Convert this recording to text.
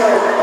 요